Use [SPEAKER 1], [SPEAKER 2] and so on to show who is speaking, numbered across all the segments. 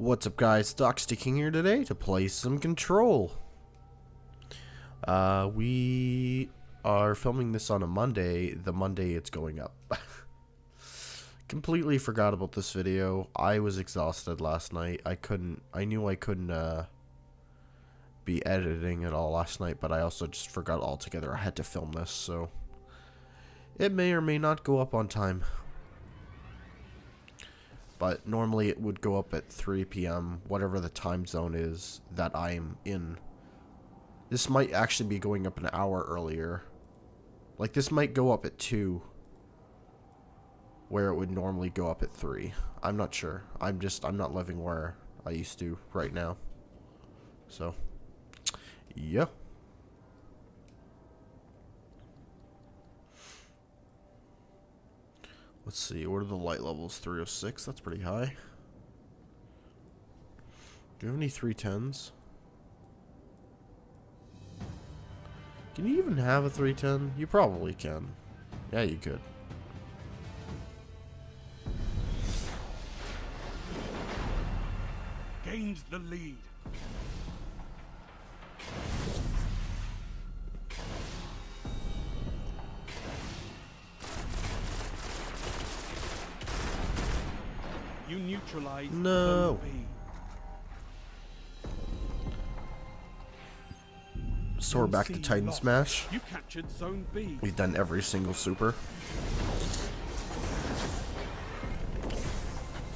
[SPEAKER 1] What's up guys, Doxdy King here today to play some Control. Uh, we are filming this on a Monday, the Monday it's going up. Completely forgot about this video. I was exhausted last night. I couldn't, I knew I couldn't, uh, be editing it all last night, but I also just forgot altogether I had to film this, so... It may or may not go up on time but normally it would go up at 3 p.m., whatever the time zone is that I'm in. This might actually be going up an hour earlier. Like, this might go up at 2, where it would normally go up at 3. I'm not sure. I'm just, I'm not living where I used to right now. So, yeah. Let's see, what are the light levels? 306, that's pretty high. Do you have any 310s? Can you even have a 310? You probably can. Yeah, you could.
[SPEAKER 2] Gains the lead. You neutralize
[SPEAKER 1] No. So we're back to Titan. Smash.
[SPEAKER 2] You captured Zone B.
[SPEAKER 1] We've done every single super.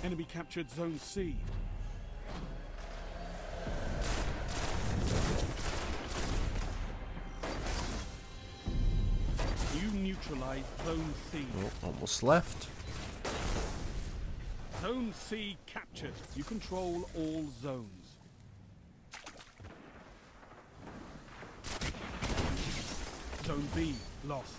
[SPEAKER 2] Enemy captured Zone C. You neutralize Zone C.
[SPEAKER 1] Oh, almost left.
[SPEAKER 2] Zone C captured. You control all zones. Zone B lost.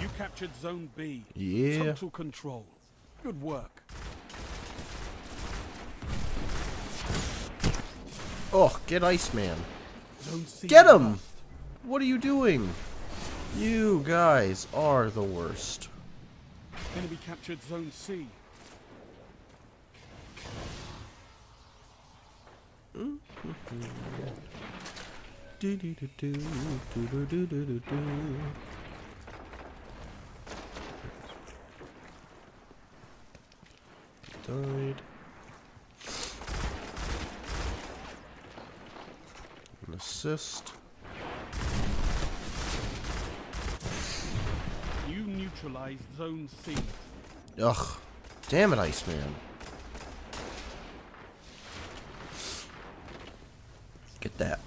[SPEAKER 2] You captured Zone B.
[SPEAKER 1] Yeah.
[SPEAKER 2] Total control. Good work.
[SPEAKER 1] Oh, get Iceman. Get him! What are you doing? You guys are the worst.
[SPEAKER 2] Enemy captured Zone C.
[SPEAKER 1] Died. Assist.
[SPEAKER 2] You neutralize Zone C.
[SPEAKER 1] Ugh. Damn it, Iceman. Get that.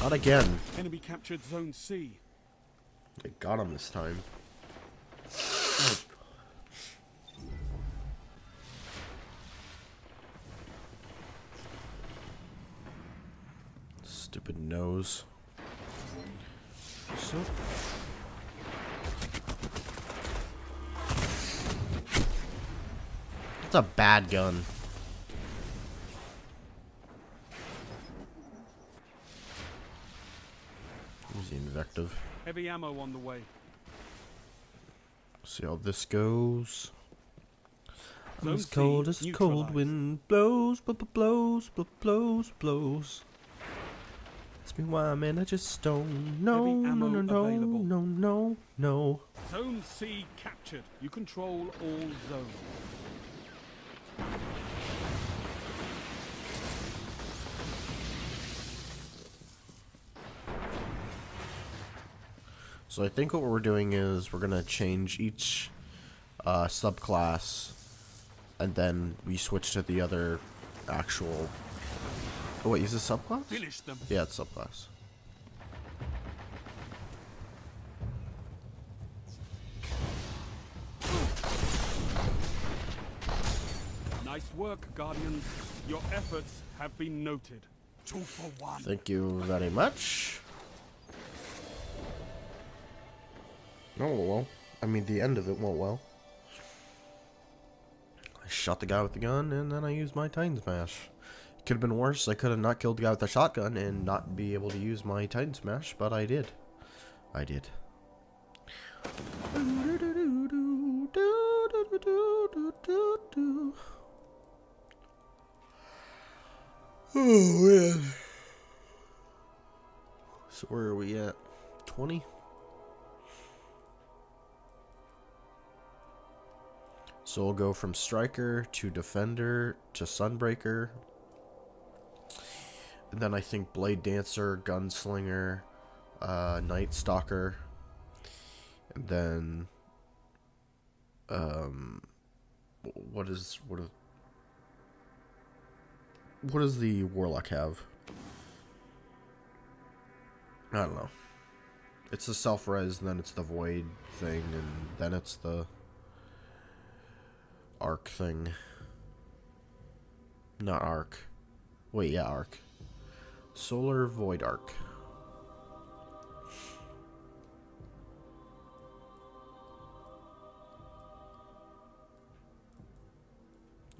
[SPEAKER 1] Not again.
[SPEAKER 2] Enemy captured Zone C.
[SPEAKER 1] They got him this time. Stupid nose. So. That's a bad gun. Use.
[SPEAKER 2] Heavy ammo on the way.
[SPEAKER 1] See how this goes. I'm
[SPEAKER 2] Zone
[SPEAKER 1] as cold as cold wind blows, b -b blows, b blows, blows. Ask me why, man, I just don't know. No, no, no,
[SPEAKER 2] available.
[SPEAKER 1] no, no, no.
[SPEAKER 2] Zone C captured. You control all zones.
[SPEAKER 1] So I think what we're doing is we're gonna change each uh, subclass, and then we switch to the other actual. Oh wait, is this subclass?
[SPEAKER 2] Finish them.
[SPEAKER 1] Yeah, it's subclass.
[SPEAKER 2] Nice work, Guardians. Your efforts have been noted. Two for one.
[SPEAKER 1] Thank you very much. Oh well, I mean, the end of it went well. I shot the guy with the gun, and then I used my Titan Smash. It Could have been worse. I could have not killed the guy with the shotgun and not be able to use my Titan Smash, but I did. I did. Oh man. So where are we at? 20? So we'll go from Striker to Defender to Sunbreaker. And then I think Blade Dancer, Gunslinger, uh, Night Stalker. And then um what is what is what does the warlock have? I don't know. It's the self res, and then it's the void thing, and then it's the arc thing. Not arc. Wait, yeah, arc. Solar void arc.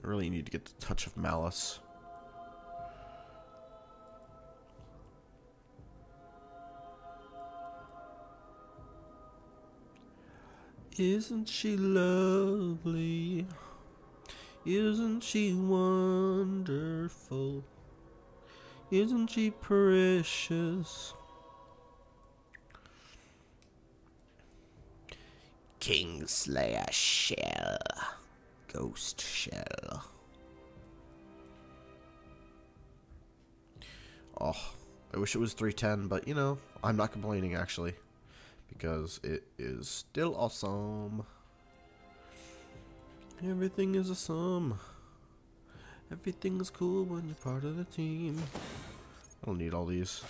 [SPEAKER 1] I really need to get the touch of malice. Isn't she lovely? Isn't she wonderful? Isn't she precious? Kingslayer Shell. Ghost Shell. Oh, I wish it was 310, but you know, I'm not complaining actually because it is still awesome. Everything is a sum. Everything is cool when you're part of the team. I don't need all these.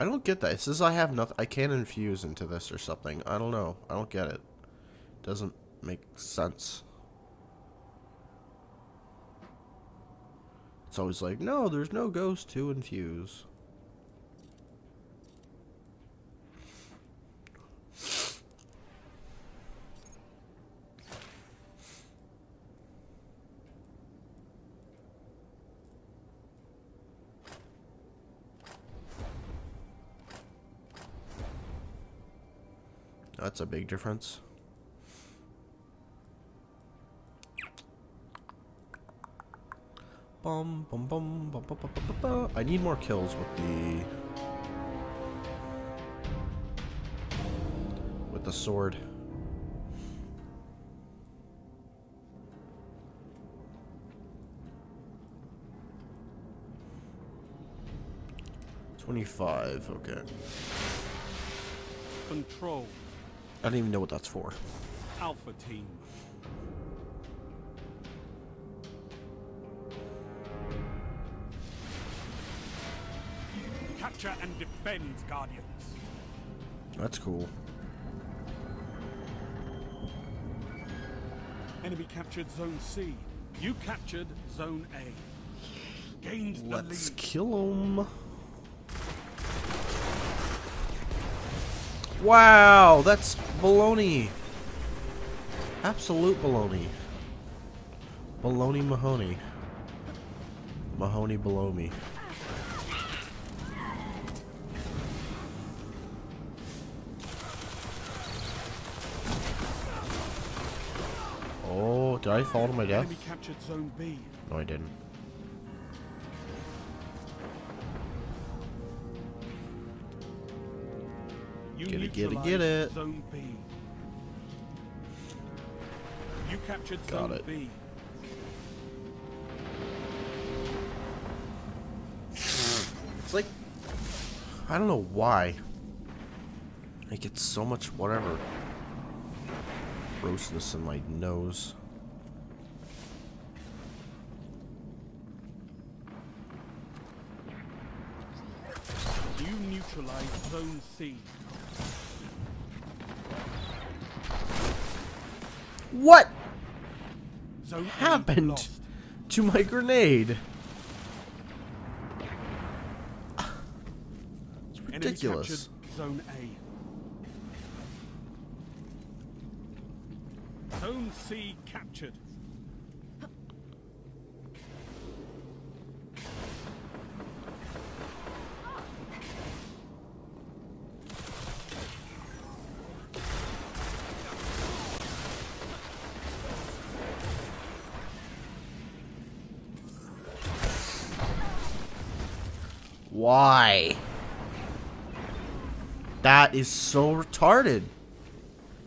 [SPEAKER 1] I don't get that. It says I have nothing. I can't infuse into this or something. I don't know. I don't get it. Doesn't make sense. It's always like, no, there's no ghost to infuse. That's a big difference. Bum, bum, bum, bum, bum, bum, bum, bum. I need more kills with the with the sword. Twenty-five. Okay.
[SPEAKER 2] Control.
[SPEAKER 1] I don't even know what that's for.
[SPEAKER 2] Alpha Team. Capture and defend, Guardians.
[SPEAKER 1] That's cool.
[SPEAKER 2] Enemy captured Zone C. You captured Zone A. Gained the
[SPEAKER 1] Let's kill him. Wow, that's baloney. Absolute baloney. Baloney Mahoney. Mahoney below me. Oh, did I fall to my death?
[SPEAKER 2] Enemy captured Zone B.
[SPEAKER 1] No, I didn't. get it, get it.
[SPEAKER 2] Zone B. You captured
[SPEAKER 1] Got
[SPEAKER 2] zone
[SPEAKER 1] it.
[SPEAKER 2] B.
[SPEAKER 1] It's like I don't know why. I get so much whatever grossness in my nose.
[SPEAKER 2] You neutralize zone C.
[SPEAKER 1] What
[SPEAKER 2] Zone
[SPEAKER 1] happened
[SPEAKER 2] lost.
[SPEAKER 1] to my grenade? It's ridiculous.
[SPEAKER 2] Zone A. Zone C captured.
[SPEAKER 1] Why? That is so retarded.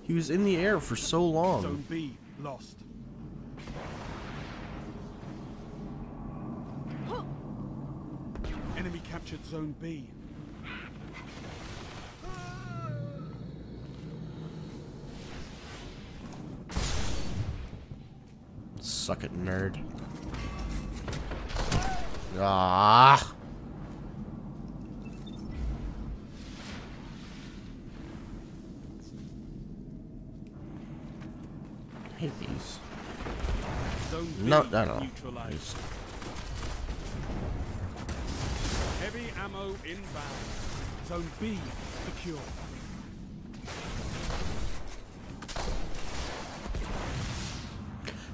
[SPEAKER 1] He was in the air for so long.
[SPEAKER 2] Zone B lost. Enemy captured Zone B.
[SPEAKER 1] Suck it, nerd. Ah. I hate these.
[SPEAKER 2] Zone B
[SPEAKER 1] No, no, no.
[SPEAKER 2] neutralized.
[SPEAKER 1] These-
[SPEAKER 2] Heavy ammo inbound. Zone B secure.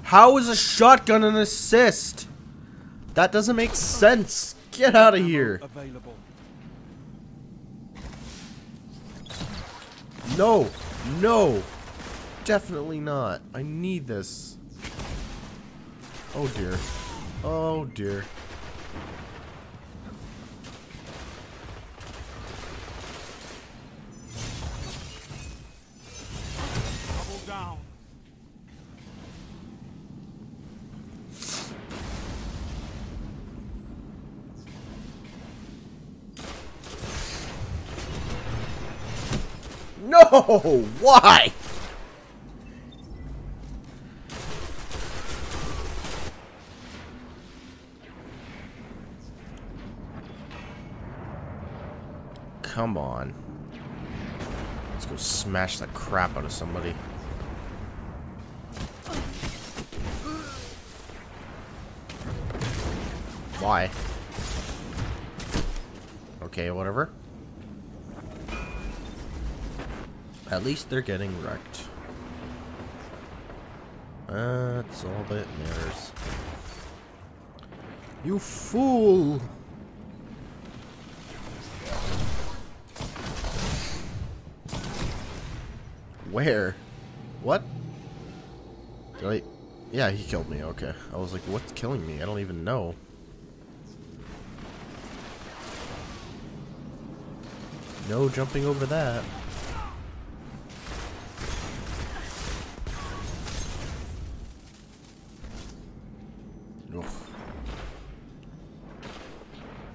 [SPEAKER 1] How is a shotgun an assist? That doesn't make sense. Get out of here.
[SPEAKER 2] Available.
[SPEAKER 1] No. No. Definitely not. I need this. Oh dear. Oh dear.
[SPEAKER 2] Double down.
[SPEAKER 1] No! Why? Come on. Let's go smash the crap out of somebody. Why? Okay, whatever. At least they're getting wrecked. That's all that matters. You fool! Where? What? Did I... Yeah, he killed me, okay. I was like, what's killing me? I don't even know. No jumping over that. Ugh.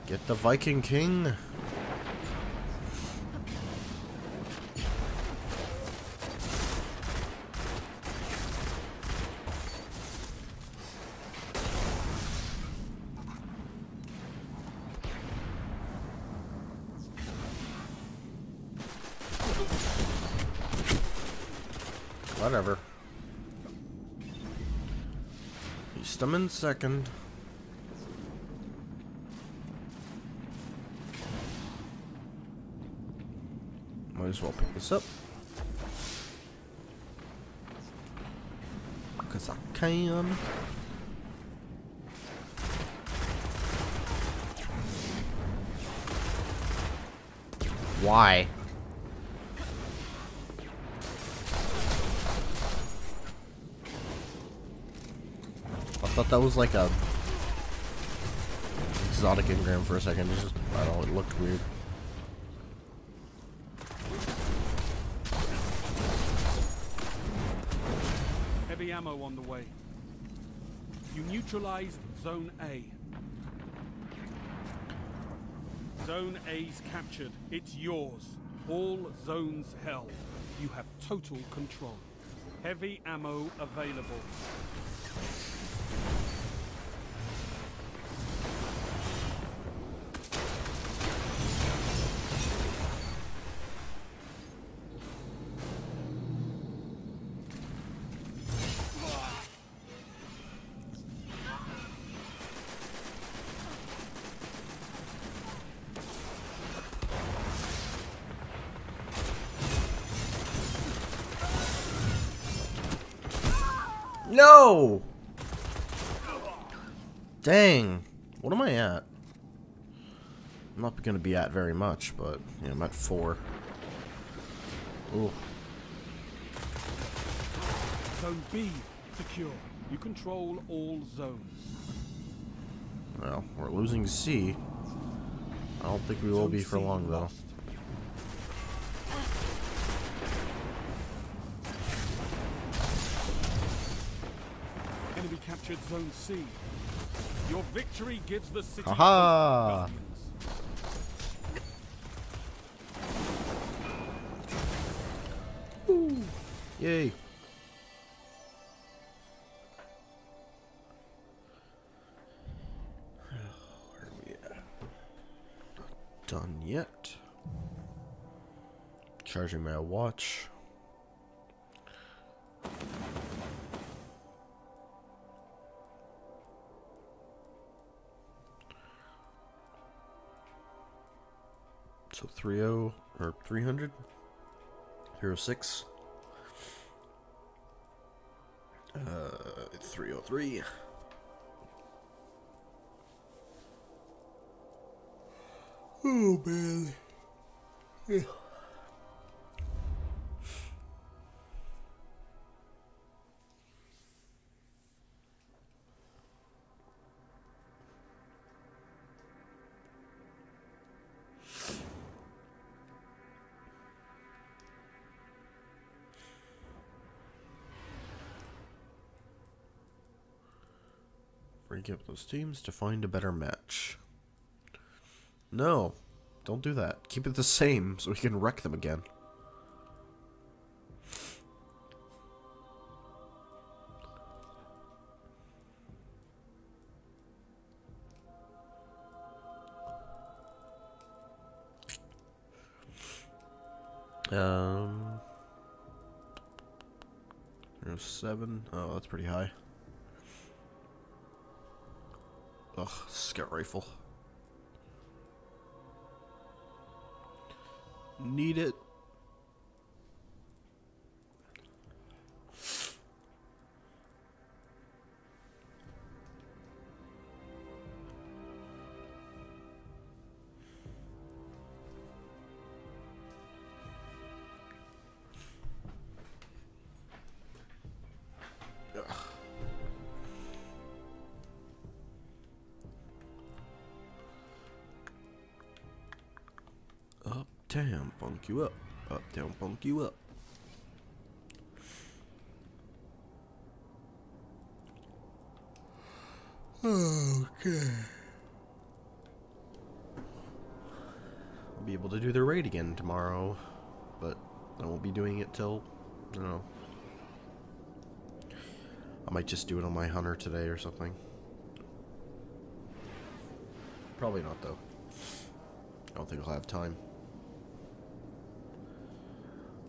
[SPEAKER 1] Get the Viking King. Whatever. East them in second. Might as well pick this up. Because I can. Why? I thought that was like a exotic engram for a second. Just I don't know, it looked weird.
[SPEAKER 2] Heavy ammo on the way. You neutralized Zone A. Zone A's captured. It's yours. All zones held. You have total control. Heavy ammo available.
[SPEAKER 1] Dang. What am I at? I'm not going to be at very much, but yeah, I'm at four. Ooh.
[SPEAKER 2] Zone B secure. You control all zones.
[SPEAKER 1] Well, we're losing C. I don't think we will
[SPEAKER 2] Zone
[SPEAKER 1] be for
[SPEAKER 2] C
[SPEAKER 1] long, though.
[SPEAKER 2] lost. Enemy captured Zone C. Your victory gives the city
[SPEAKER 1] Haha.
[SPEAKER 2] hope,
[SPEAKER 1] Yay. Where are we at? Not done yet. Charging my watch. So 30 or 300? 06. Uh, 303. Oh, man. Break up those teams to find a better match. No, don't do that. Keep it the same so we can wreck them again. Um, there's seven. Oh, that's pretty high. Scout rifle. Need it. Up, down, funk you up. Up, down, funk you up. Okay. I'll be able to do the raid again tomorrow, but I won't be doing it till, don't know. I might just do it on my hunter today or something. Probably not though. I don't think I'll have time.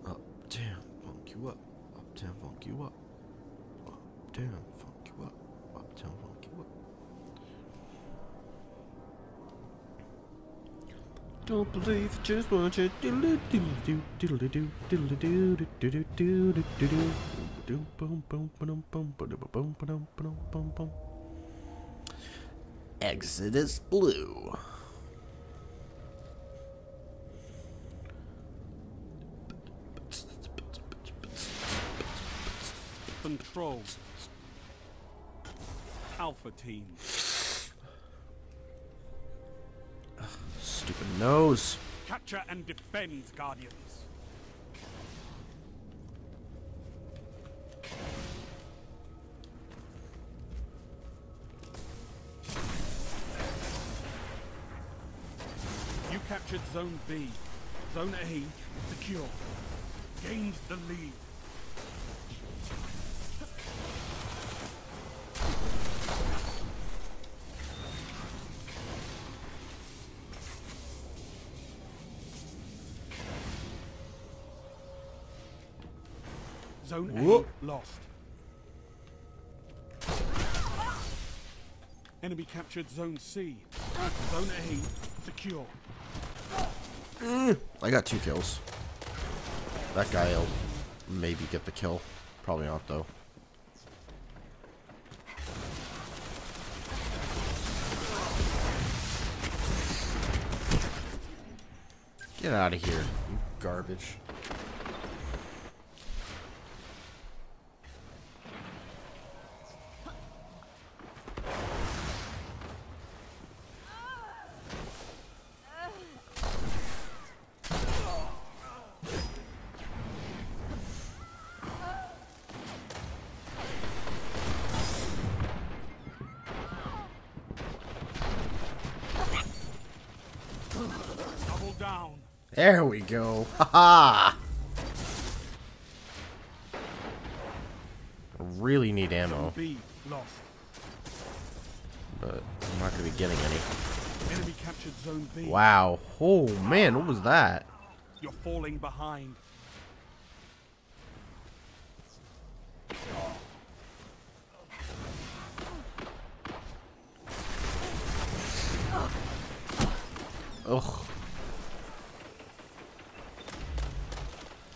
[SPEAKER 1] Up, down, funk you up. Up, down, you up. Up, down, funk you up. Up, down, funk you up. Don't believe just watch it. Diddle diddle do diddle do diddle do diddle do diddle do do do boom boom boom boom boom boom boom boom boom boom boom. Exodus Blue.
[SPEAKER 2] Control. Alpha team.
[SPEAKER 1] Stupid nose.
[SPEAKER 2] Capture and defend, Guardians. You captured Zone B. Zone A secure. Gained the lead. Zone
[SPEAKER 1] Whoop.
[SPEAKER 2] A lost. Enemy captured Zone C. Zone A secure.
[SPEAKER 1] Mm, I got two kills. That guy will maybe get the kill. Probably not, though. Get out of here, you garbage. There we go. Haha. I really need ammo,
[SPEAKER 2] lost.
[SPEAKER 1] but I'm not gonna be getting any.
[SPEAKER 2] Enemy captured zone B.
[SPEAKER 1] Wow. Oh man, what was that?
[SPEAKER 2] You're falling behind.
[SPEAKER 1] Ugh.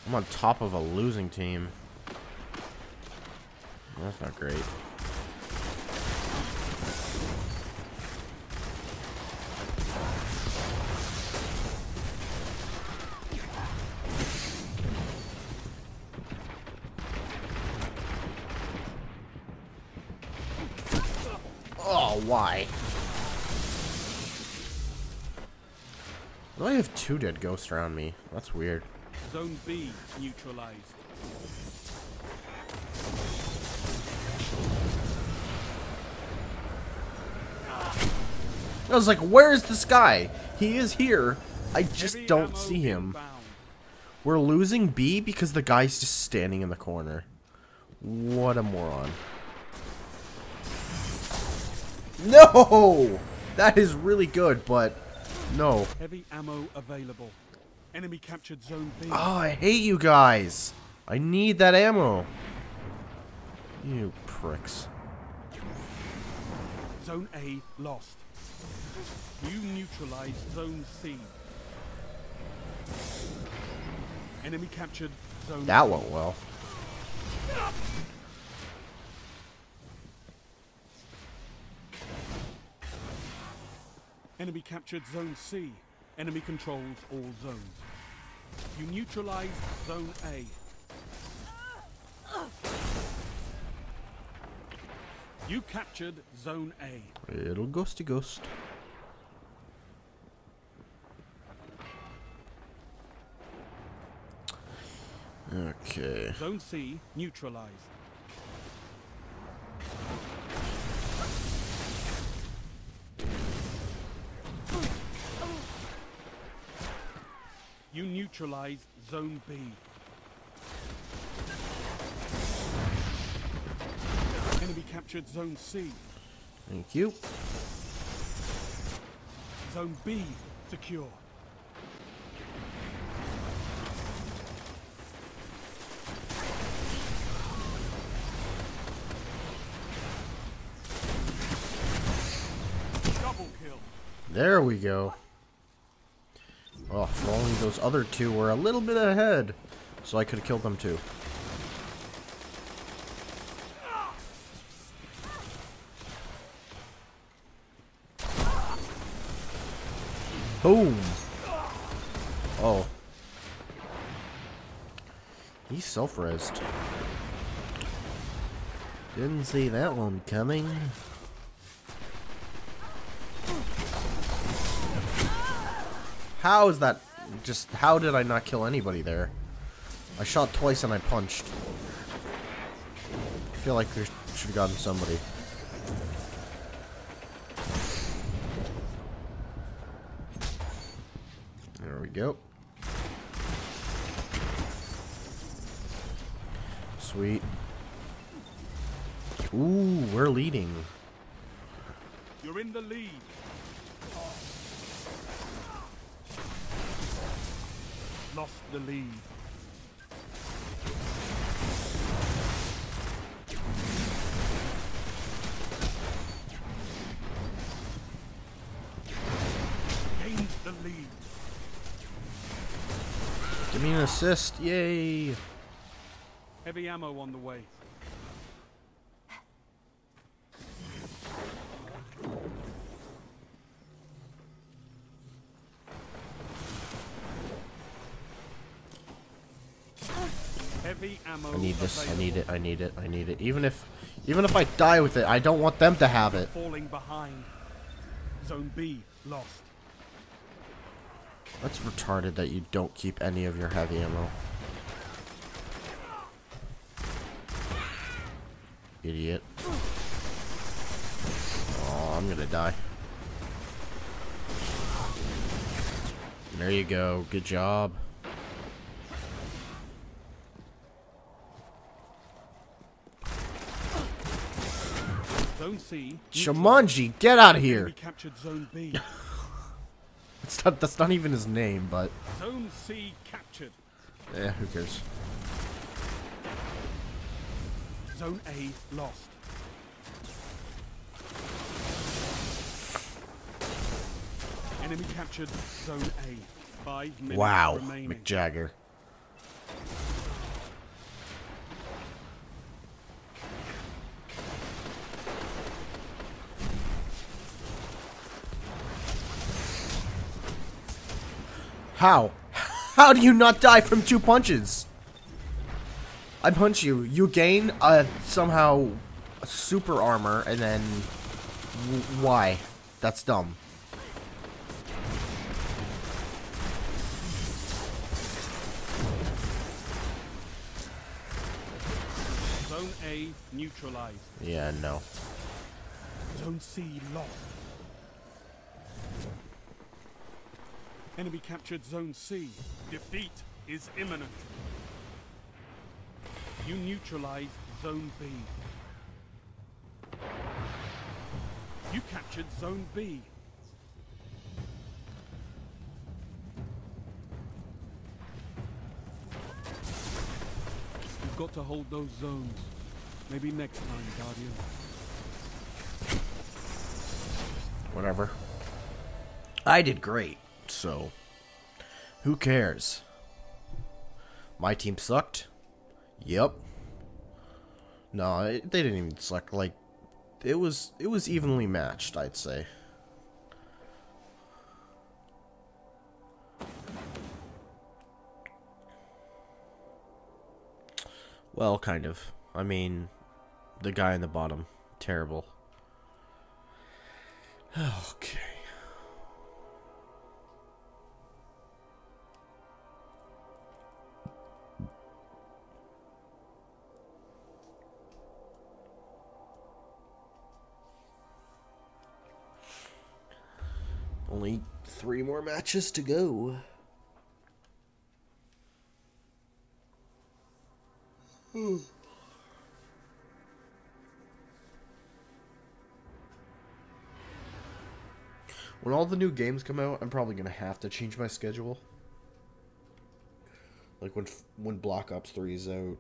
[SPEAKER 1] I'm on top of a losing team. That's not great. Oh, why? I have two dead ghosts around me? That's weird.
[SPEAKER 2] Zone B neutralized.
[SPEAKER 1] I was like, where's this guy? He is here. I just
[SPEAKER 2] Heavy
[SPEAKER 1] don't see him.
[SPEAKER 2] inbound.
[SPEAKER 1] We're losing B because the guy's just standing in the corner. What a moron. No! That is really good, but no.
[SPEAKER 2] Heavy ammo available. Enemy captured zone B.
[SPEAKER 1] Oh, I hate you guys. I need that ammo. You pricks.
[SPEAKER 2] Zone A lost. You neutralized zone C. Enemy captured zone
[SPEAKER 1] That went well.
[SPEAKER 2] Enemy captured zone C. Enemy controls all zones. You neutralized zone A. You captured zone A.
[SPEAKER 1] Little ghosty ghost. Okay.
[SPEAKER 2] Zone C neutralized. You neutralized Zone B. Enemy captured Zone C.
[SPEAKER 1] Thank you.
[SPEAKER 2] Zone B secure. Double kill.
[SPEAKER 1] There we go. Those other two were a little bit ahead. So I could have killed them too. Boom! Oh. He's self-resed. Didn't see that one coming. How is that? Just how did I not kill anybody there? I shot twice and I punched. I feel like we should have gotten somebody. There we go. Sweet. Ooh, we're leading. Give me an assist. Yay.
[SPEAKER 2] Heavy ammo on the way. Heavy ammo.
[SPEAKER 1] I need this. I need it. I need it. I need it. Even if, even if I die with it, I don't want them to have it.
[SPEAKER 2] Falling behind. Zone B lost.
[SPEAKER 1] That's retarded that you don't keep any of your heavy ammo. Idiot. Oh, I'm gonna die. There you go. Good job.
[SPEAKER 2] Zone C.
[SPEAKER 1] Shamanji, get out of here. It's not, that's not even his name, but
[SPEAKER 2] Zone C captured.
[SPEAKER 1] eh, who cares?
[SPEAKER 2] Zone A lost. Enemy captured Zone A. Five minutes
[SPEAKER 1] Wow,
[SPEAKER 2] remaining.
[SPEAKER 1] McJagger. How? How do you not die from two punches? I punch you. You gain uh, somehow a super armor, and then w- why? That's dumb.
[SPEAKER 2] Zone A neutralized.
[SPEAKER 1] Yeah, no.
[SPEAKER 2] Zone C lost. Enemy captured Zone C. Defeat is imminent. You neutralized Zone B. You captured Zone B. You've got to hold those zones. Maybe next time, Guardian.
[SPEAKER 1] Whatever. I did great, so who cares? My team sucked. Yep. No, it, they didn't even suck. Like it was, it was evenly matched. I'd say. Well, kind of. I mean, the guy in the bottom, terrible. Okay. Only three more matches to go. When all the new games come out, I'm probably gonna have to change my schedule. Like when when Black Ops Three is out,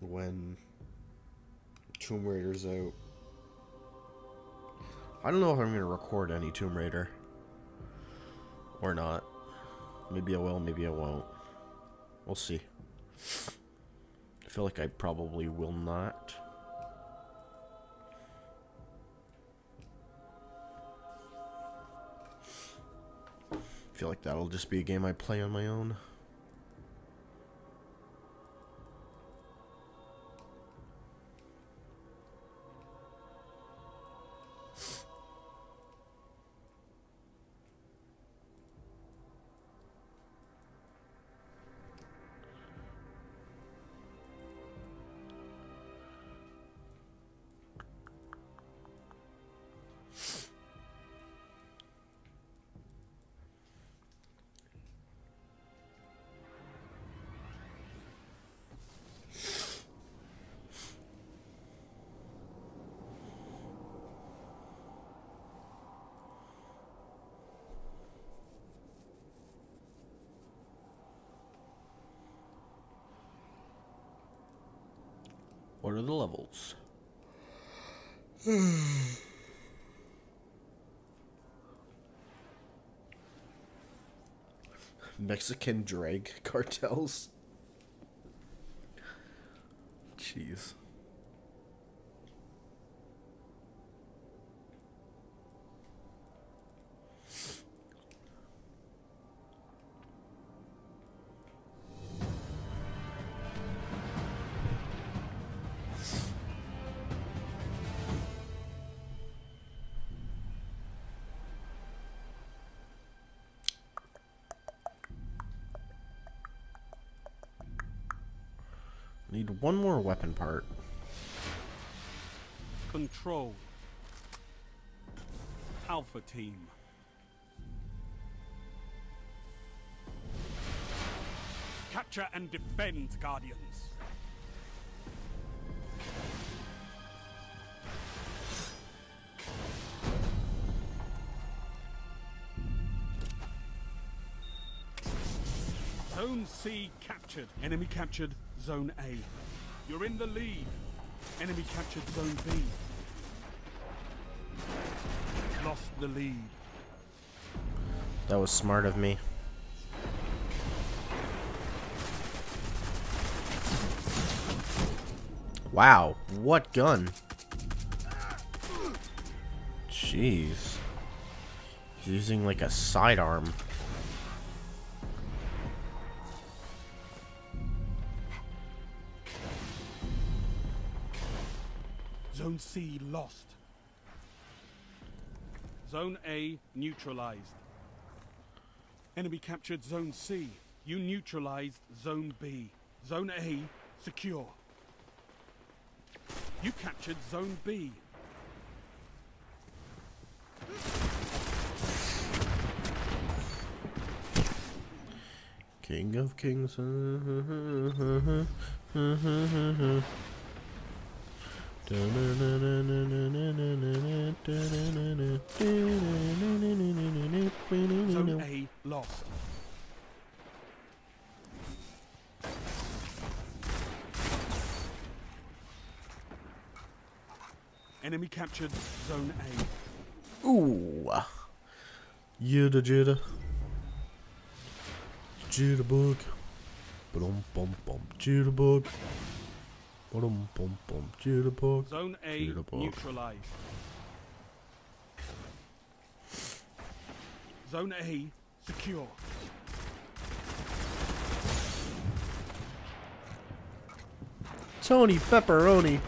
[SPEAKER 1] when Tomb Raider's out. I don't know if I'm gonna record any Tomb Raider or not. Maybe I will, maybe I won't. We'll see. I feel like I probably will not. I feel like that'll just be a game I play on my own. What are the levels? Mexican drag cartels. Jeez. One more weapon part.
[SPEAKER 2] Control. Alpha Team. Capture and defend, Guardians. Zone C captured. Enemy captured Zone A. You're in the lead. Enemy captured Zone B. Lost the lead.
[SPEAKER 1] That was smart of me. Wow, what gun? Jeez. He's using like a sidearm.
[SPEAKER 2] C lost. Zone A neutralized. Enemy captured Zone C. You neutralized Zone B. Zone A secure. You captured Zone B.
[SPEAKER 1] King of Kings.
[SPEAKER 2] Zone A lost. Enemy captured Zone A.
[SPEAKER 1] Ooh. Yitta jitta. Jitterbug. Bum bum bum. Jitterbug. Bum bum bum. Jitterbug.
[SPEAKER 2] Zone A
[SPEAKER 1] Jitterbug.
[SPEAKER 2] neutralized. Zone A secure.
[SPEAKER 1] Tony Pepperoni.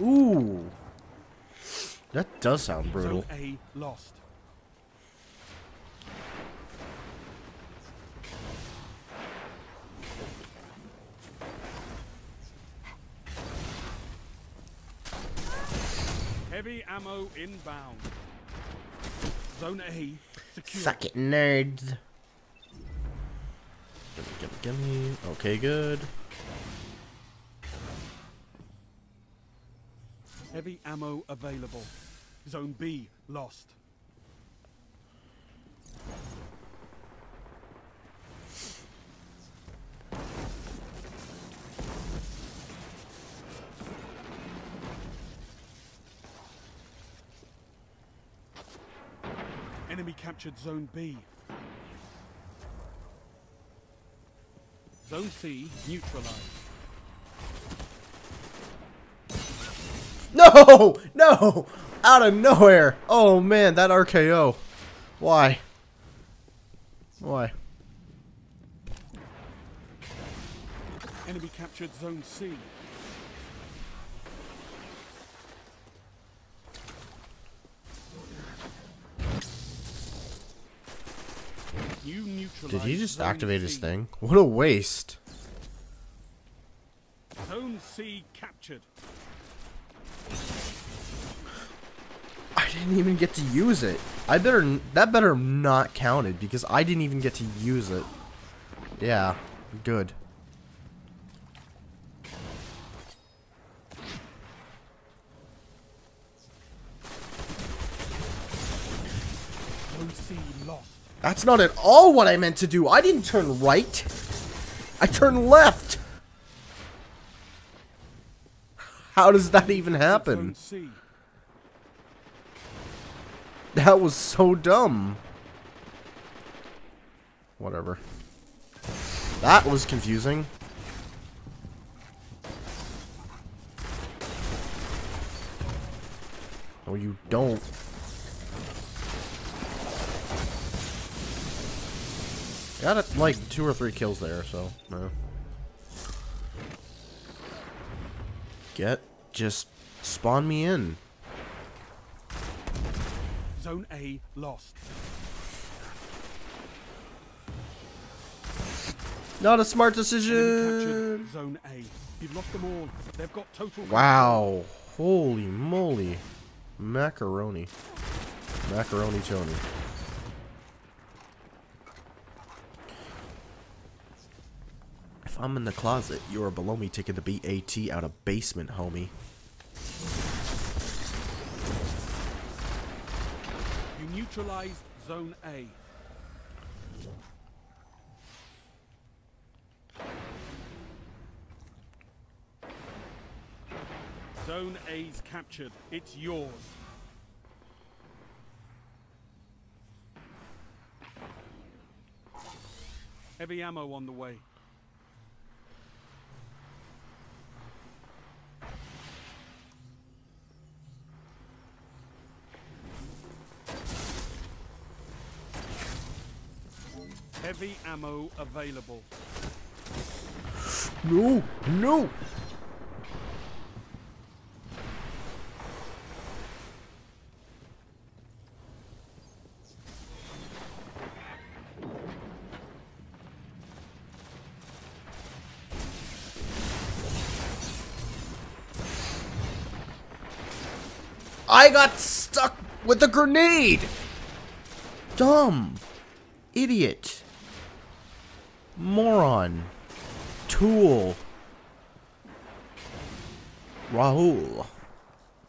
[SPEAKER 1] Ooh. That does sound brutal.
[SPEAKER 2] A lost. Heavy ammo inbound. Zone A secure.
[SPEAKER 1] Suck it, nerds. Gimme, gimme, gimme. Okay, good.
[SPEAKER 2] Heavy ammo available. Zone B lost. Enemy captured Zone B. Zone C neutralized.
[SPEAKER 1] No! No! Out of nowhere! Oh man, that RKO. Why? Why?
[SPEAKER 2] Enemy captured Zone C. You neutralized
[SPEAKER 1] Did he just activate his thing? What a waste.
[SPEAKER 2] Zone C captured.
[SPEAKER 1] Didn't even get to use it. I better that better not counted because I didn't even get to use it. Yeah, good. That's not at all what I meant to do. I didn't turn right. I turned left. How does that even happen? That was so dumb. Whatever. That was confusing. No, you don't. Got it, like two or three kills there, so no. Get just spawn me in.
[SPEAKER 2] Zone A lost.
[SPEAKER 1] Not a smart decision.
[SPEAKER 2] Zone A. You've lost them all. They've got total.
[SPEAKER 1] Wow. Holy moly. Macaroni. Macaroni Tony. If I'm in the closet, you are below me taking the BAT out of basement, homie.
[SPEAKER 2] Neutralized Zone A. Zone A's captured. It's yours. Heavy ammo on the way. Heavy ammo available.
[SPEAKER 1] No, no. I got stuck with a grenade. Dumb. Idiot. Moron. Tool. Rahool.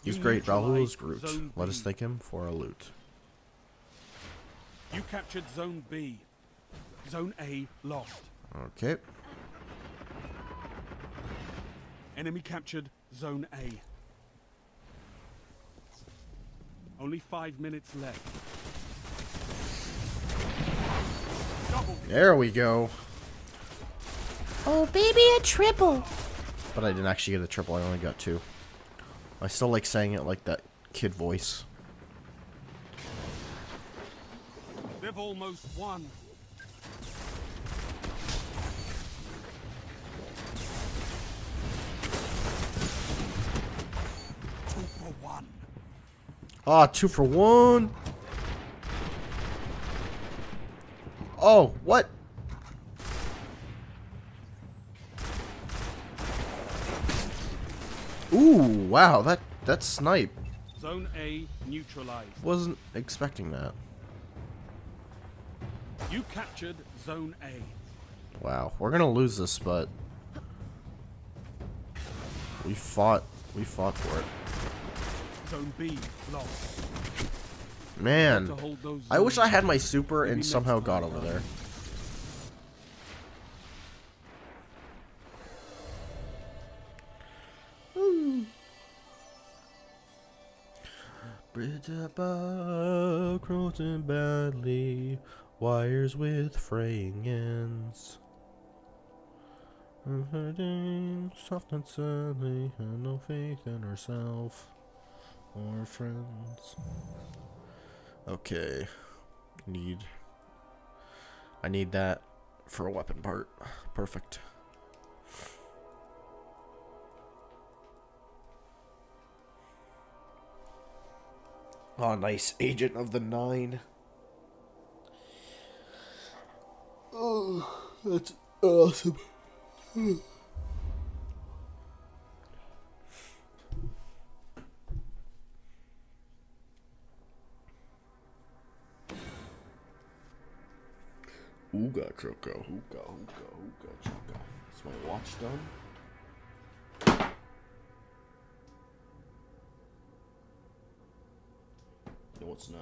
[SPEAKER 1] He's great. Rahool is Groot. Let us thank him for our loot.
[SPEAKER 2] You captured Zone B. Zone A lost.
[SPEAKER 1] Okay.
[SPEAKER 2] Enemy captured Zone A. Only five minutes left.
[SPEAKER 1] There we go.
[SPEAKER 3] Oh, baby, a triple.
[SPEAKER 1] But I didn't actually get a triple. I only got two. I still like saying it like that kid voice.
[SPEAKER 2] They've almost won. Two for one.
[SPEAKER 1] Ah, two for one. Oh, what? Ooh, wow, that that's snipe.
[SPEAKER 2] Zone A neutralized.
[SPEAKER 1] Wasn't expecting that.
[SPEAKER 2] You captured Zone A.
[SPEAKER 1] Wow, we're gonna lose this, but we fought. We fought for it.
[SPEAKER 2] Zone B lost.
[SPEAKER 1] Man,
[SPEAKER 2] To hold those
[SPEAKER 1] I wish I had my super and somehow got over there. Bridge above, crossing badly, wires with fraying ends. I'm hurting, soft and sadly, had no faith in herself or friends. Okay. Need. I need that for a weapon part. Perfect. Oh, nice. Agent of the Nine. Oh, that's awesome. Ooga chugga, hookah, hookah, hookah, chugga. Is my watch done? It's not.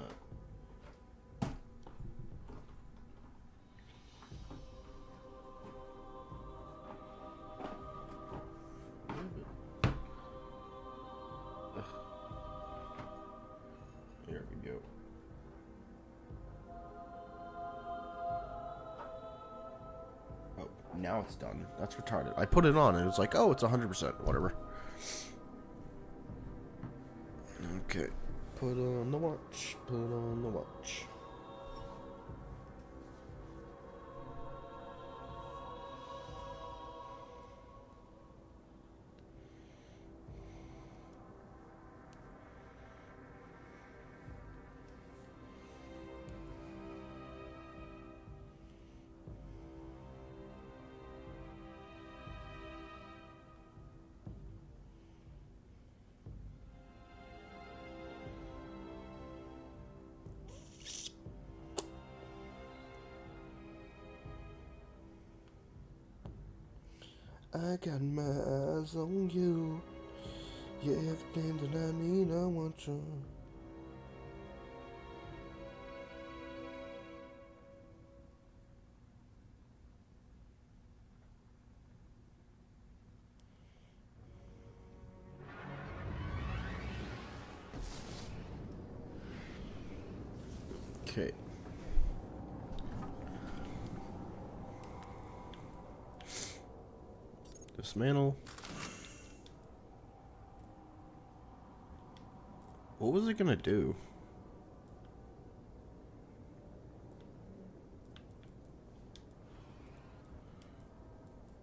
[SPEAKER 1] We go. Oh, now it's done. That's retarded. I put it on and it was like, oh, it's 100%. Whatever. Put on the watch. Put on the watch. On you. You're everything that I need, I want you. Okay. Dismantle. Was it gonna do?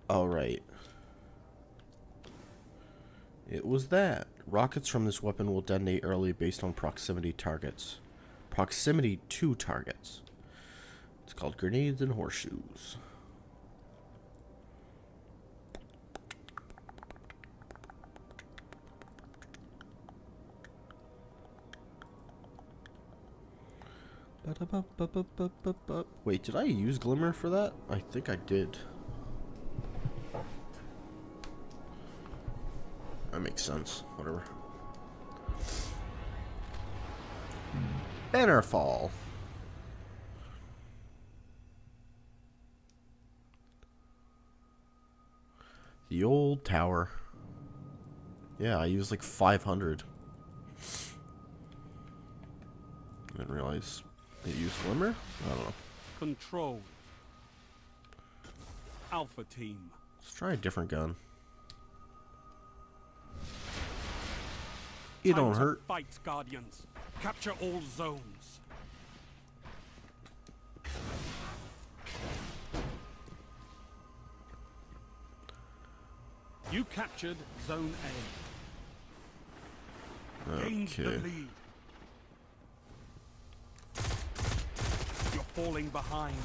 [SPEAKER 1] All right. It was that. Rockets from this weapon will detonate early based on proximity targets. Proximity to targets. It's called grenades and horseshoes. Wait, did I use Glimmer for that? I think I did. That makes sense. Whatever. Bannerfall. The old tower. Yeah, I used like 500. I Didn't realize it used Glimmer? I don't know.
[SPEAKER 2] Control. Alpha Team.
[SPEAKER 1] Let's try a different gun. It
[SPEAKER 2] Time
[SPEAKER 1] don't hurt.
[SPEAKER 2] Fight, Guardians. Capture all zones. You captured Zone A. Gained the
[SPEAKER 1] Okay.
[SPEAKER 2] lead. Falling behind.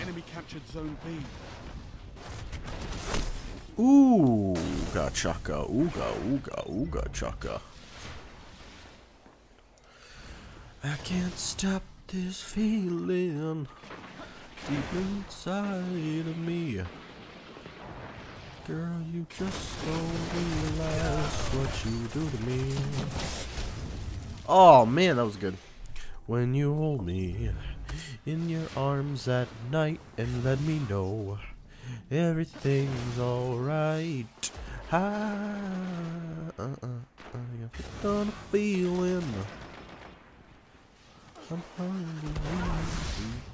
[SPEAKER 2] Enemy captured Zone B.
[SPEAKER 1] Ooga chaka, ooga, ooga, ooga chaka. I can't stop this feeling deep inside of me. Girl, you just don't realize what you do to me. Oh man, that was good. When you hold me in your arms at night and let me know everything's alright. Ah, uh, uh, uh, I got on a feeling. I'm hungry.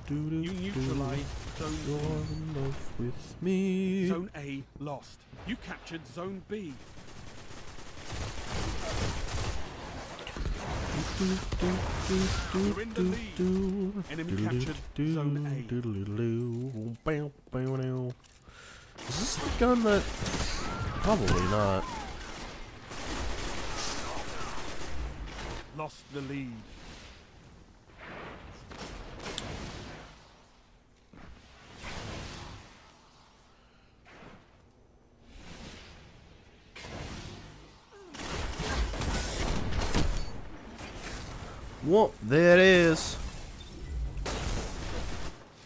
[SPEAKER 1] Do, do,
[SPEAKER 2] You
[SPEAKER 1] do.
[SPEAKER 2] neutralized Zone
[SPEAKER 1] You're in love with me.
[SPEAKER 2] Zone A lost. You captured Zone B. You're in the lead. Enemy captured Zone A.
[SPEAKER 1] Is this the gun that... Probably not.
[SPEAKER 2] Lost the lead.
[SPEAKER 1] Whoop, there it is.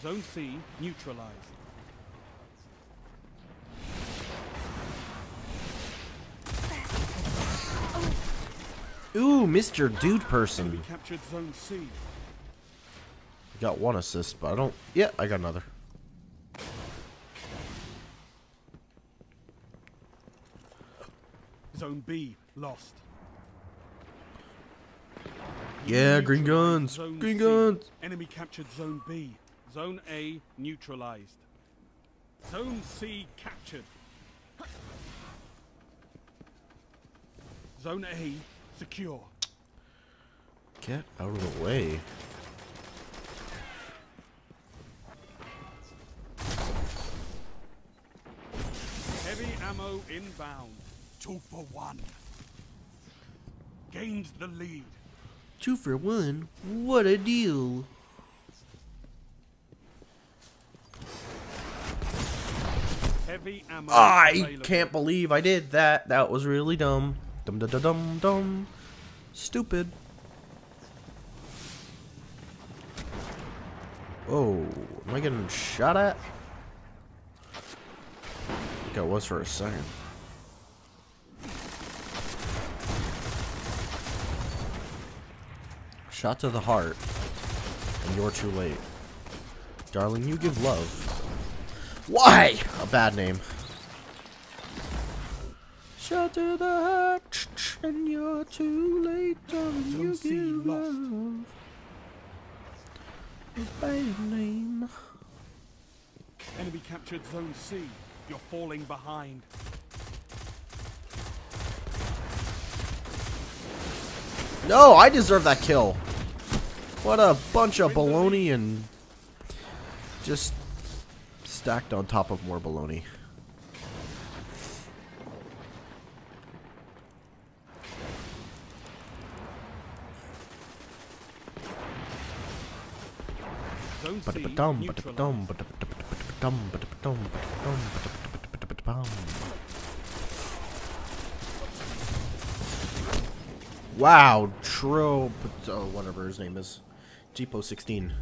[SPEAKER 2] Zone C neutralized.
[SPEAKER 1] Ooh, Mr. Dude Person.
[SPEAKER 2] captured Zone C.
[SPEAKER 1] Got one assist, but I don't... Yeah, I got another.
[SPEAKER 2] Zone B lost.
[SPEAKER 1] Yeah, green guns. Green
[SPEAKER 2] C.
[SPEAKER 1] guns.
[SPEAKER 2] Enemy captured Zone B. Zone A neutralized. Zone C captured. Zone A secure.
[SPEAKER 1] Get out of the way.
[SPEAKER 2] Heavy ammo inbound. Two for one. Gained the lead.
[SPEAKER 1] Two for one. What a deal.
[SPEAKER 2] Heavy ammo.
[SPEAKER 1] Ah,
[SPEAKER 2] I
[SPEAKER 1] can't believe I did that. That was really dumb. Dum dum dum dum dum. Stupid. Oh. Am I getting shot at? I think I was for a second. Shot to the heart, and you're too late. Darling, you give love. Why? A bad name. Shot to the heart, and you're too late, darling, you
[SPEAKER 2] Zone C
[SPEAKER 1] give
[SPEAKER 2] lost.
[SPEAKER 1] love. A bad name.
[SPEAKER 2] Enemy captured Zone C. You're falling behind.
[SPEAKER 1] No, I deserve that kill. What a bunch of baloney and just stacked on top of more baloney. Wow, Tro, oh, whatever his name is, Jeepo 16.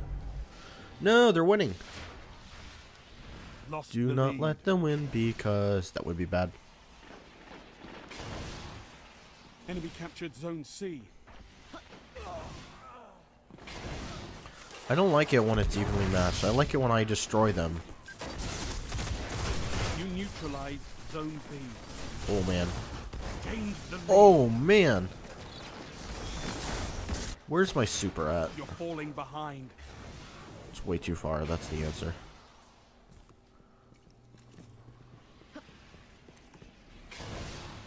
[SPEAKER 1] No, they're winning.
[SPEAKER 2] Lost
[SPEAKER 1] Do not
[SPEAKER 2] lead.
[SPEAKER 1] let them win because that would be bad.
[SPEAKER 2] Enemy captured Zone C.
[SPEAKER 1] I don't like it when it's evenly matched. I like it when I destroy them.
[SPEAKER 2] You neutralized Zone B.
[SPEAKER 1] Oh man.
[SPEAKER 2] Gained the oh, lead.
[SPEAKER 1] Oh man. Where's my super at?
[SPEAKER 2] You're falling behind.
[SPEAKER 1] It's way too far. That's the answer.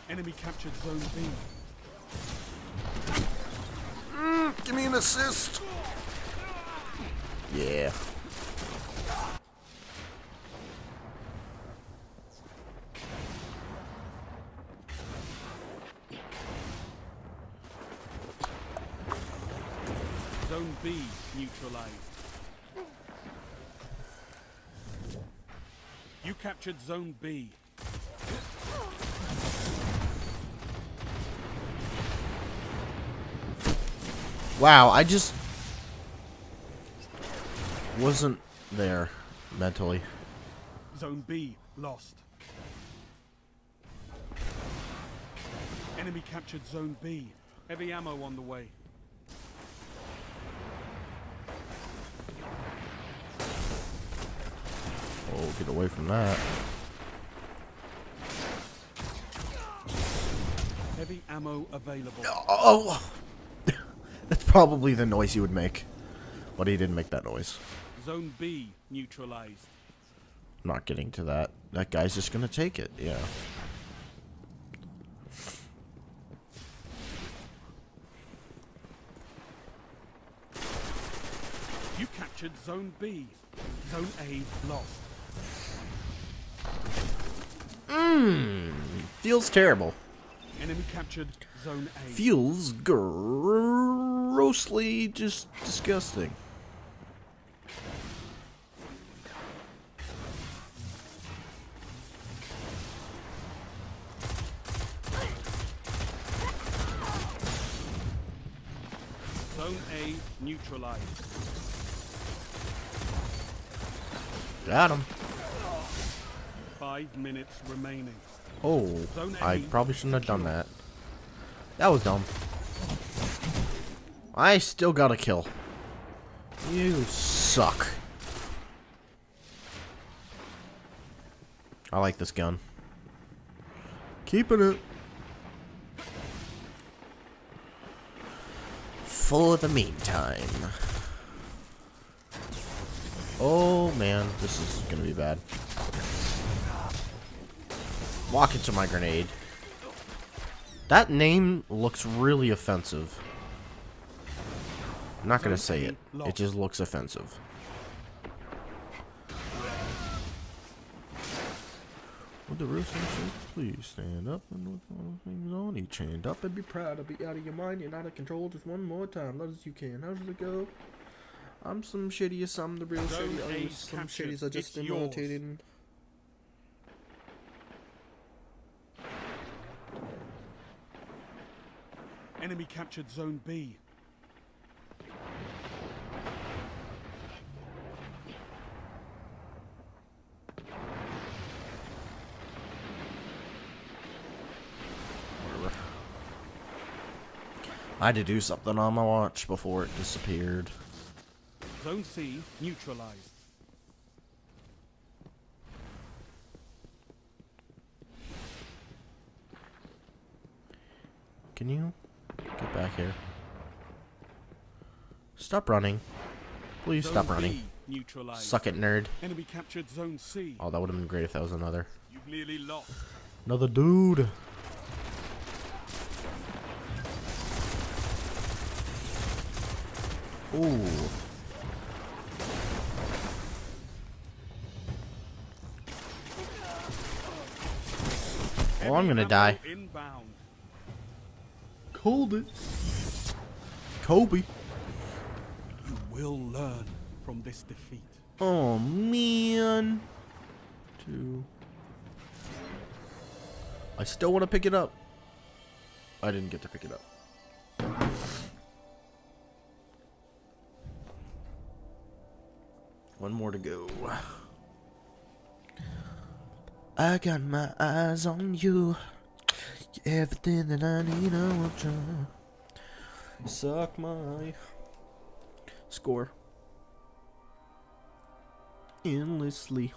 [SPEAKER 2] Enemy captured Zone B.
[SPEAKER 1] Mm, give me an assist. Yeah.
[SPEAKER 2] Zone B neutralized. You captured Zone B.
[SPEAKER 1] Wow, I just wasn't there mentally.
[SPEAKER 2] Zone B lost. Enemy captured Zone B. Heavy ammo on the way.
[SPEAKER 1] Oh, get away from that.
[SPEAKER 2] Heavy ammo available.
[SPEAKER 1] Oh! oh. That's probably the noise he would make. But he didn't make that noise.
[SPEAKER 2] Zone B neutralized.
[SPEAKER 1] Not getting to that. That guy's just gonna take it, yeah.
[SPEAKER 2] You captured Zone B. Zone A lost.
[SPEAKER 1] Feels terrible.
[SPEAKER 2] Enemy captured Zone A.
[SPEAKER 1] Feels grossly just disgusting.
[SPEAKER 2] Zone A neutralized.
[SPEAKER 1] Got him.
[SPEAKER 2] Five minutes remaining.
[SPEAKER 1] Oh, I probably shouldn't have done that. That was dumb. I still got a kill. You suck. I like this gun. Keeping it. For the meantime. Oh man, this is gonna be bad. Walk into my grenade. That name looks really offensive. I'm not gonna say it. It just looks offensive. Would the rooster please stand up and with all things on? He chained up and be proud to be out of your mind. You're not in control. Just one more time, let as you can. How does it go? I'm some shittiest. I'm the real
[SPEAKER 2] Zone
[SPEAKER 1] shitty. Oh, some shitties are just
[SPEAKER 2] It's yours. Enemy captured Zone B. Whatever.
[SPEAKER 1] I had to do something on my watch before it disappeared.
[SPEAKER 2] Zone C neutralized.
[SPEAKER 1] Can you get back here? Stop running. Please
[SPEAKER 2] Zone
[SPEAKER 1] stop running. Suck it, nerd.
[SPEAKER 2] Enemy captured Zone C.
[SPEAKER 1] Oh, that would have been great if that was another.
[SPEAKER 2] You've nearly lost.
[SPEAKER 1] Another dude. Ooh. Oh, I'm gonna die.
[SPEAKER 2] Inbound.
[SPEAKER 1] Cold it. Kobe.
[SPEAKER 2] You will learn from this defeat.
[SPEAKER 1] Oh man. Two. I still want to pick it up. I didn't get to pick it up. One more to go. I got my eyes on you. Everything that I need, I want you. Suck my score endlessly.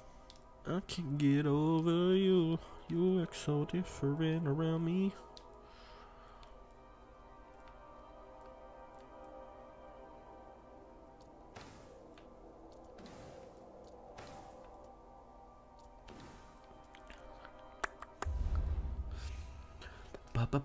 [SPEAKER 1] I can't get over you. You act so different around me.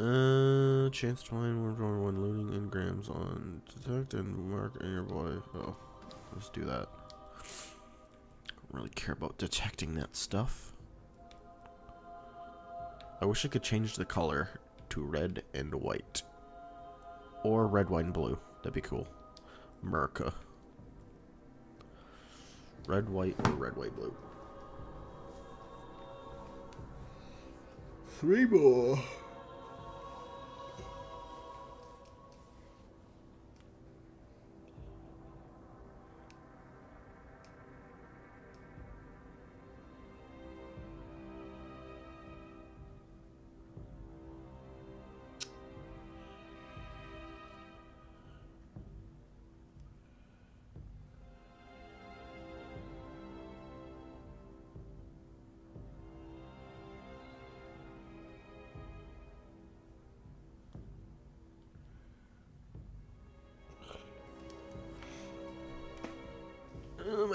[SPEAKER 1] Uh, chance to find one drawer one loading engrams on detect and mark in your boy. Oh, let's do that don't really care about detecting that stuff. I wish I could change the color to red and white. Or red, white, and blue. That'd be cool. America. Red, white, or red, white, blue. Three more.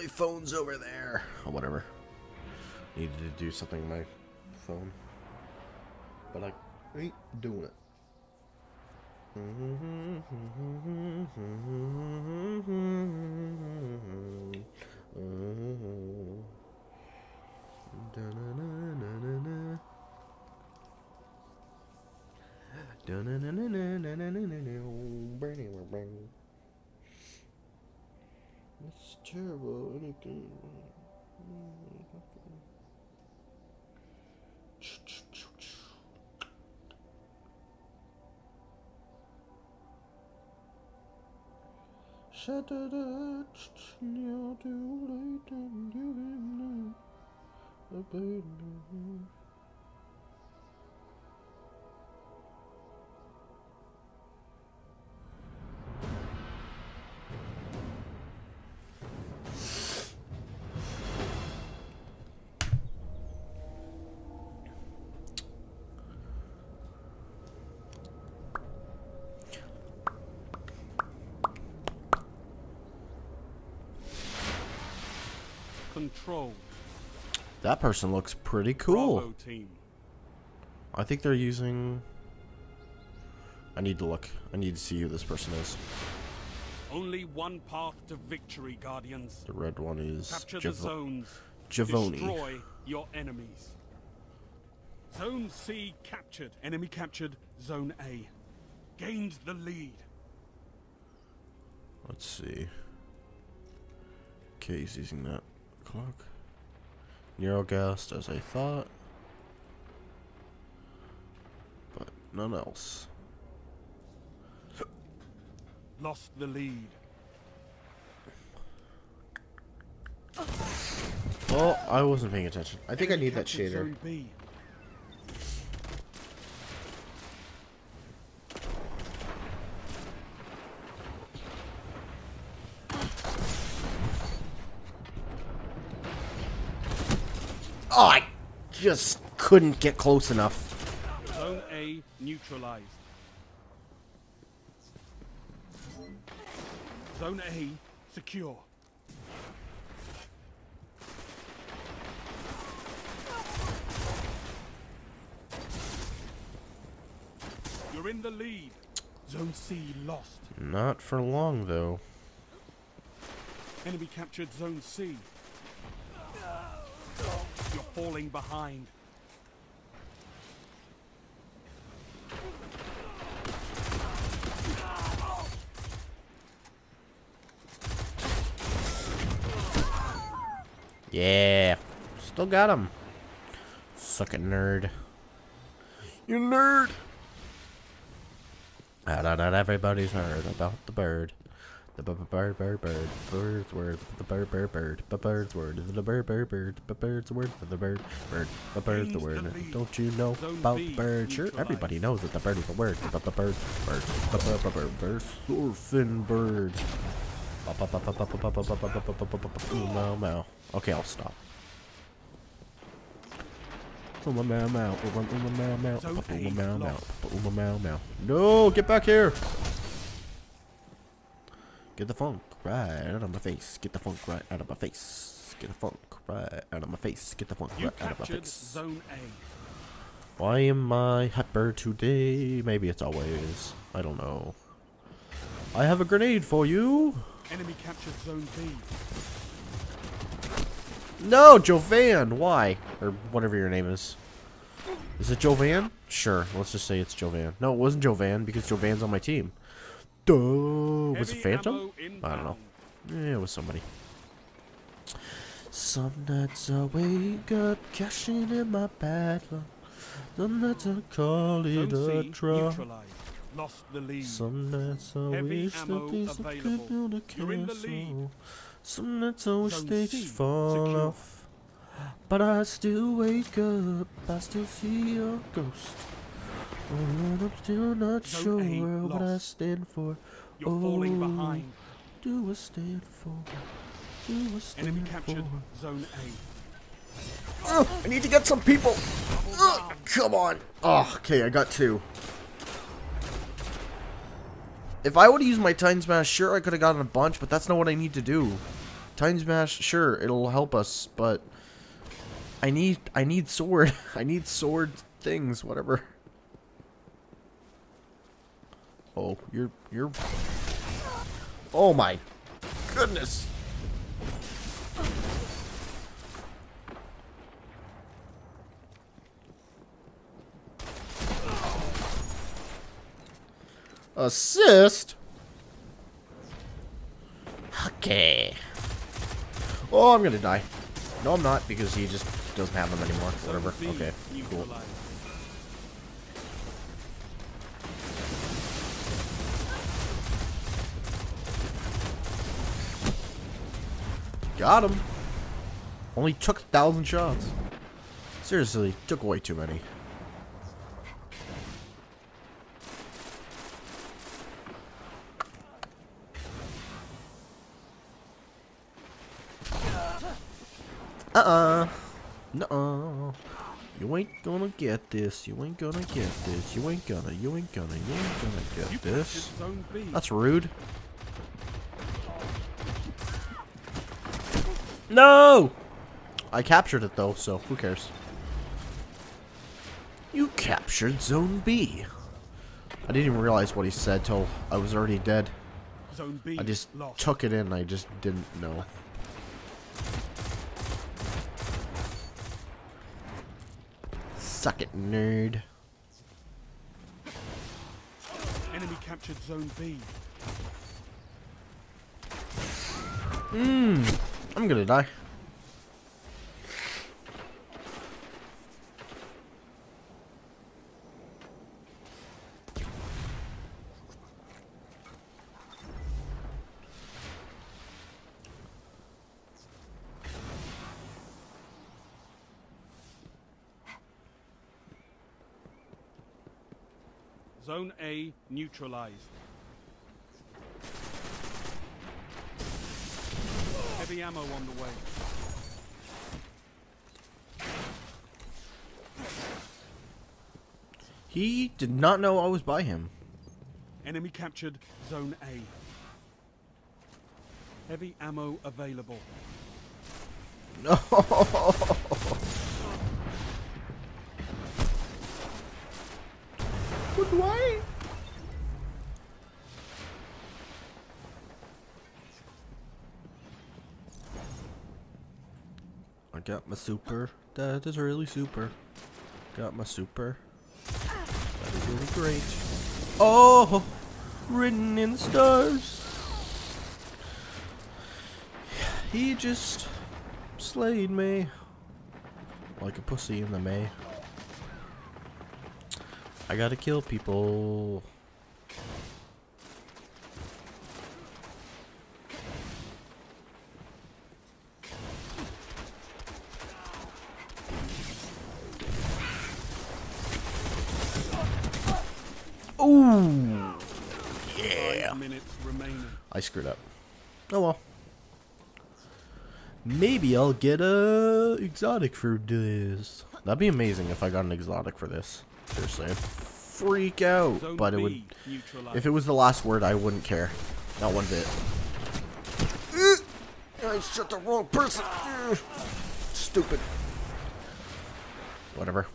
[SPEAKER 1] My phone's over there. Or whatever. Needed to do something on my phone. But I ain't doing it. Terrible. Anything. You're too late and you.
[SPEAKER 2] Control.
[SPEAKER 1] That person looks pretty cool.
[SPEAKER 2] Team.
[SPEAKER 1] I think they're using. I need to look. I need to see who this person is.
[SPEAKER 2] Only one path to victory, Guardians.
[SPEAKER 1] The red one is
[SPEAKER 2] Capture the zones.
[SPEAKER 1] Givoni.
[SPEAKER 2] Destroy your enemies. Zone C captured. Enemy captured Zone A. Gained the lead.
[SPEAKER 1] Let's see. Okay, he's using that clock. Neurogast as I thought. But none else.
[SPEAKER 2] Lost the lead.
[SPEAKER 1] Oh, I wasn't paying attention. I think I need that shader. Just couldn't get close enough.
[SPEAKER 2] Zone A neutralized. Zone A secure. You're in the lead. Zone C lost.
[SPEAKER 1] Not for long, though.
[SPEAKER 2] Enemy captured Zone C. You're falling behind.
[SPEAKER 1] Yeah. Still got him. Suck it, nerd. You nerd! Ah, not, not everybody's heard about the bird. The b- b- bird, bird, bird, bird's word, the bird, bird, bird, the bird's word, the bird, bird, bird, the bird's word, the bird, bird, the bird's the word. Don't you know about the bird? Sure, everybody knows that the bird is the word. The bird, bird, the b- b- bird, bird, surfing bird. Meow, meow. Okay, I'll stop. Uma meow meow, uma uma meow meow,
[SPEAKER 2] Zone
[SPEAKER 1] uma
[SPEAKER 2] A
[SPEAKER 1] meow meow,
[SPEAKER 2] lost.
[SPEAKER 1] uma meow meow. No, get back here! Get the funk right out of my face. Get the funk right out of my face. Get the funk right out of my face. Get the funk
[SPEAKER 2] You
[SPEAKER 1] right out of my face.
[SPEAKER 2] Zone A.
[SPEAKER 1] Why am I hyper today? Maybe it's always. I don't know. I have a grenade for you.
[SPEAKER 2] Enemy captured Zone B.
[SPEAKER 1] No, Jovan. Why? Or whatever your name is. Is it Jovan? Sure. Let's just say it's Jovan. No, it wasn't Jovan because Jovan's on my team. Duh. Was it Phantom? I don't know. Yeah, it was somebody. Some nights I wake up cashing in my luck. Some nights I call it a draw.
[SPEAKER 2] Lost the lead.
[SPEAKER 1] Some nights I
[SPEAKER 2] Heavy
[SPEAKER 1] wish that these could build a
[SPEAKER 2] You're in the lead.
[SPEAKER 1] castle. Some nights I wish they just fall off. But I still wake up, I still see your ghost. Oh, and I'm still not sure what I stand for.
[SPEAKER 2] You're falling
[SPEAKER 1] Oh,
[SPEAKER 2] behind.
[SPEAKER 1] Do I stand for? Do I stand
[SPEAKER 2] Enemy captured
[SPEAKER 1] for?
[SPEAKER 2] Zone A.
[SPEAKER 1] Ugh, I need to get some people. Come on. Oh, okay, I got two. If I would have used my Time Smash, sure, I could have gotten a bunch, but that's not what I need to do. Time Smash, sure, it'll help us, but I need, I need sword. I need sword things, whatever. Oh, you're, you're. Oh my goodness. Assist? Okay. Oh, I'm gonna die. No, I'm not, because he just doesn't have them anymore. Whatever. Okay, cool. Got him. Only took a thousand shots. Seriously, took way too many. Uh-uh. Nuh-uh. You ain't gonna get this. You ain't gonna get this. You ain't gonna. You ain't gonna. You ain't gonna get this.
[SPEAKER 2] captured Zone B.
[SPEAKER 1] That's rude. No! I captured it though, so who cares? You captured Zone B. I didn't even realize what he said till I was already dead.
[SPEAKER 2] Zone B
[SPEAKER 1] I just
[SPEAKER 2] lost.
[SPEAKER 1] took it in, I just didn't know. Suck it, nerd.
[SPEAKER 2] Enemy captured Zone B. Hmm.
[SPEAKER 1] I'm gonna die.
[SPEAKER 2] Zone A neutralized. Heavy ammo on the way.
[SPEAKER 1] He did not know I was by him.
[SPEAKER 2] Enemy captured Zone A. Heavy ammo available.
[SPEAKER 1] No. But why? Got my super. That is really super. Got my super. That is really great. Oh, written in the stars. He just slayed me like a pussy in the May. I gotta kill people. Ooh, yeah.
[SPEAKER 2] Five minutes remaining.
[SPEAKER 1] I screwed up. Oh well. Maybe I'll get a exotic for this. That'd be amazing if I got an exotic for this. Seriously, freak out.
[SPEAKER 2] Zone
[SPEAKER 1] But it
[SPEAKER 2] B
[SPEAKER 1] would,
[SPEAKER 2] neutralized.
[SPEAKER 1] if it was the last word, I wouldn't care. Not one bit. I shot the wrong person. Stupid. Whatever.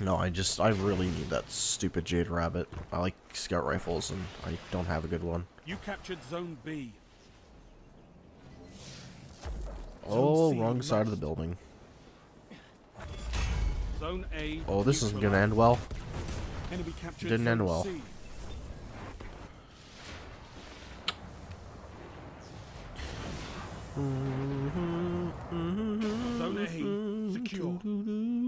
[SPEAKER 1] No, I just, I really need that stupid Jade Rabbit. I like scout rifles, and I don't have a good one.
[SPEAKER 2] You captured Zone B.
[SPEAKER 1] Oh,
[SPEAKER 2] C
[SPEAKER 1] wrong side of the building.
[SPEAKER 2] Zone A.
[SPEAKER 1] Oh, this isn't gonna end well.
[SPEAKER 2] Enemy captured
[SPEAKER 1] Didn't end well.
[SPEAKER 2] C. Mm-hmm, mm-hmm, Zone A secure. Mm-hmm.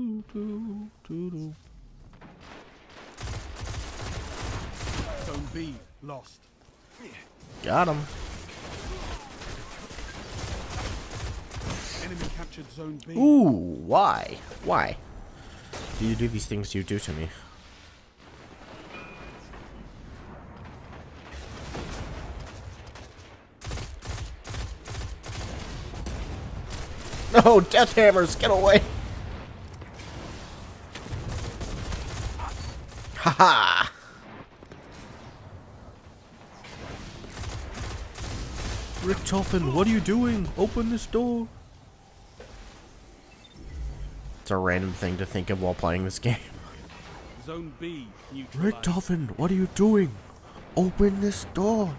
[SPEAKER 2] Zone B lost.
[SPEAKER 1] Got him.
[SPEAKER 2] Enemy captured Zone B.
[SPEAKER 1] Ooh, why? Why? Do you do these things you do to me? Oh, no, death hammers, get away! Haha! Richtofen, what are you doing? Open this door. It's a random thing to think of while playing this game.
[SPEAKER 2] Zone B
[SPEAKER 1] Rick
[SPEAKER 2] neutralized.
[SPEAKER 1] What are you doing? Open this door.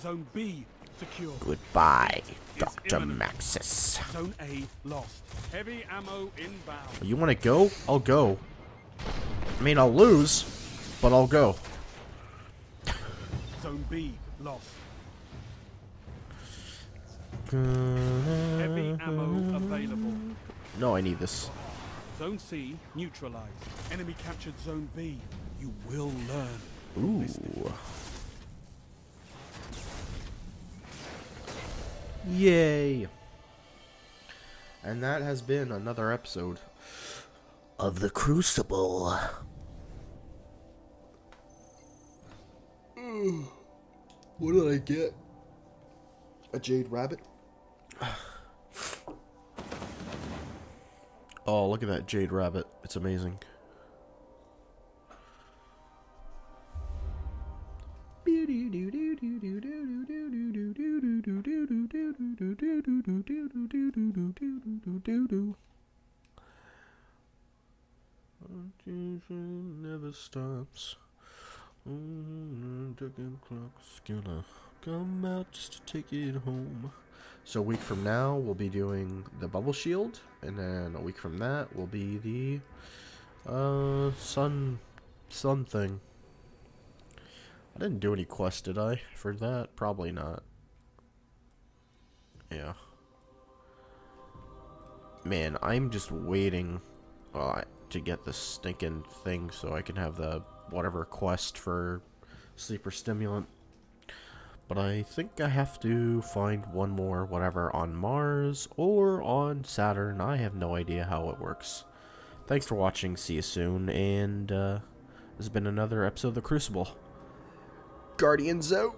[SPEAKER 2] Zone B secure.
[SPEAKER 1] Goodbye,
[SPEAKER 2] It's
[SPEAKER 1] Dr.
[SPEAKER 2] imminent.
[SPEAKER 1] Maxis.
[SPEAKER 2] Zone A lost. Heavy ammo inbound.
[SPEAKER 1] You want to go? I'll go. I mean, I'll lose, but I'll go.
[SPEAKER 2] Zone B lost.
[SPEAKER 1] Heavy
[SPEAKER 2] ammo available.
[SPEAKER 1] No, I need this.
[SPEAKER 2] Zone C neutralized. Enemy captured Zone B. You will learn.
[SPEAKER 1] Ooh. Yay. And that has been another episode of The Crucible. Mm. What did I get? A jade rabbit? oh, look at that jade rabbit. It's amazing. Never stops. Ticking clock's gonna come out just to take it home. So a week from now we'll be doing the bubble shield, and then a week from that will be the uh sun sun thing. I didn't do any quest, did I? For that, probably not. Yeah. Man, I'm just waiting well, I, to get the stinking thing so I can have the whatever quest for Sleeper Simulant. But I think I have to find one more whatever on Mars or on Saturn. I have no idea how it works. Thanks for watching. See you soon. And uh, this has been another episode of The Crucible. Guardians out.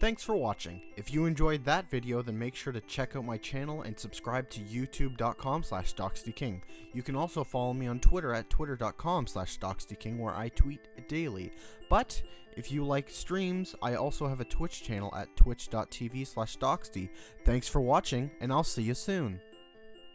[SPEAKER 4] Thanks for watching. If you enjoyed that video, then make sure to check out my channel and subscribe to youtube.com slash doxdyking. You can also follow me on Twitter at twitter.com slash doxdyking where I tweet daily. But if you like streams, I also have a Twitch channel at twitch.tv slash. Thanks for watching, and I'll see you soon.